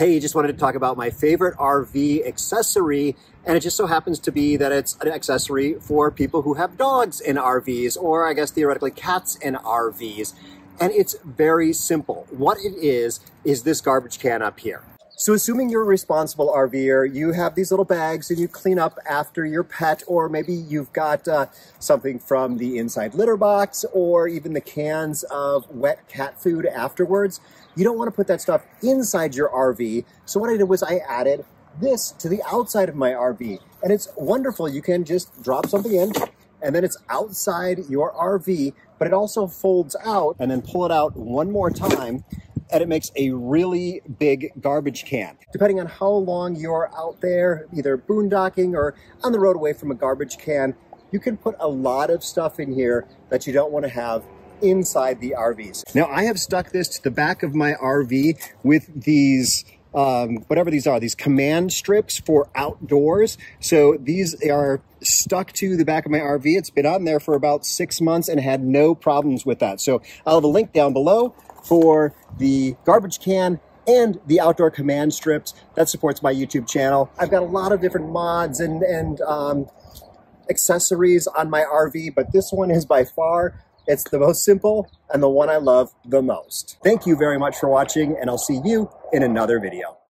Hey, just wanted to talk about my favorite RV accessory, and it just so happens to be that it's an accessory for people who have dogs in RVs, or I guess theoretically cats in RVs. And it's very simple. What it is, is this garbage can up here. So assuming you're a responsible RVer, you have these little bags and you clean up after your pet, or maybe you've got uh, something from the inside litter box, or even the cans of wet cat food afterwards. You don't want to put that stuff inside your RV. So what I did was I added this to the outside of my RV. And it's wonderful. You can just drop something in and then it's outside your RV, but it also folds out and then pull it out one more time and it makes a really big garbage can. Depending on how long you're out there, either boondocking or on the road away from a garbage can, you can put a lot of stuff in here that you don't want to have inside the RVs. Now I have stuck this to the back of my RV with these um, whatever these are, these command strips for outdoors. So these are stuck to the back of my RV. It's been on there for about six months and had no problems with that. So I'll have a link down below for the garbage can and the outdoor command strips that supports my YouTube channel. I've got a lot of different mods and, and um, accessories on my RV, but this one is by far, it's the most simple and the one I love the most. Thank you very much for watching and I'll see you in another video.